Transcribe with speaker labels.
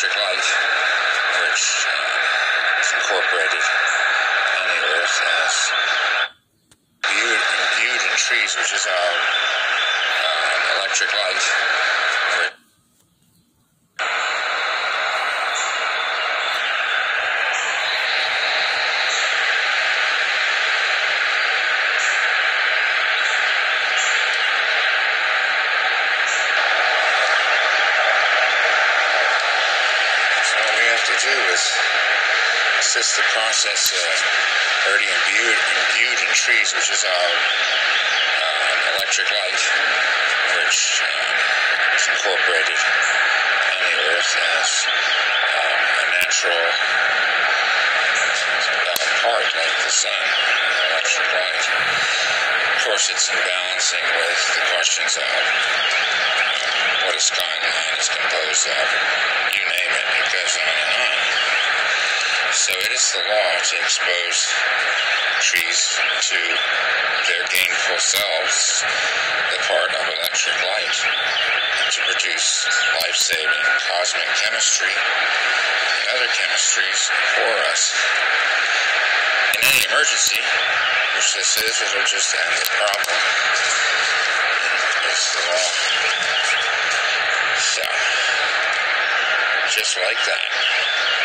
Speaker 1: electric light, which uh, is incorporated on the earth as viewed, viewed in trees, which is our uh, electric light. Do is assist the process uh, already imbued, imbued in trees, which is our uh, electric light, which um, is incorporated on the earth as um, a natural uh, part, like the sun, electric light. Of course, it's in balancing with the questions of uh, what a skyline is composed of. You name it, it goes on and on. So it is the law to expose trees to their gainful selves, the part of electric light, to produce life-saving cosmic chemistry and other chemistries for us. In any emergency, which this is, it'll just end the problem. It's the law. So, just like that.